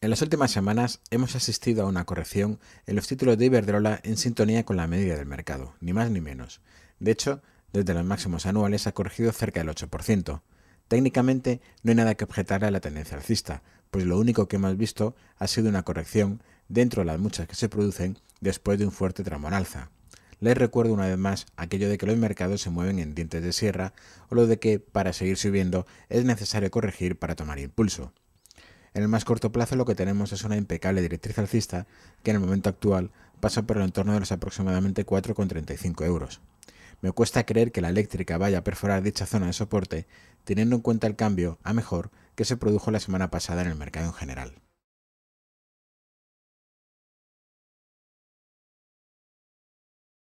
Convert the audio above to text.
En las últimas semanas hemos asistido a una corrección en los títulos de Iberdrola en sintonía con la media del mercado, ni más ni menos. De hecho, desde los máximos anuales ha corregido cerca del 8%. Técnicamente no hay nada que objetar a la tendencia alcista, pues lo único que hemos visto ha sido una corrección dentro de las muchas que se producen después de un fuerte tramo alza. Les recuerdo una vez más aquello de que los mercados se mueven en dientes de sierra o lo de que para seguir subiendo es necesario corregir para tomar impulso. En el más corto plazo lo que tenemos es una impecable directriz alcista que en el momento actual pasa por el entorno de los aproximadamente 4,35 euros. Me cuesta creer que la eléctrica vaya a perforar dicha zona de soporte teniendo en cuenta el cambio a mejor que se produjo la semana pasada en el mercado en general.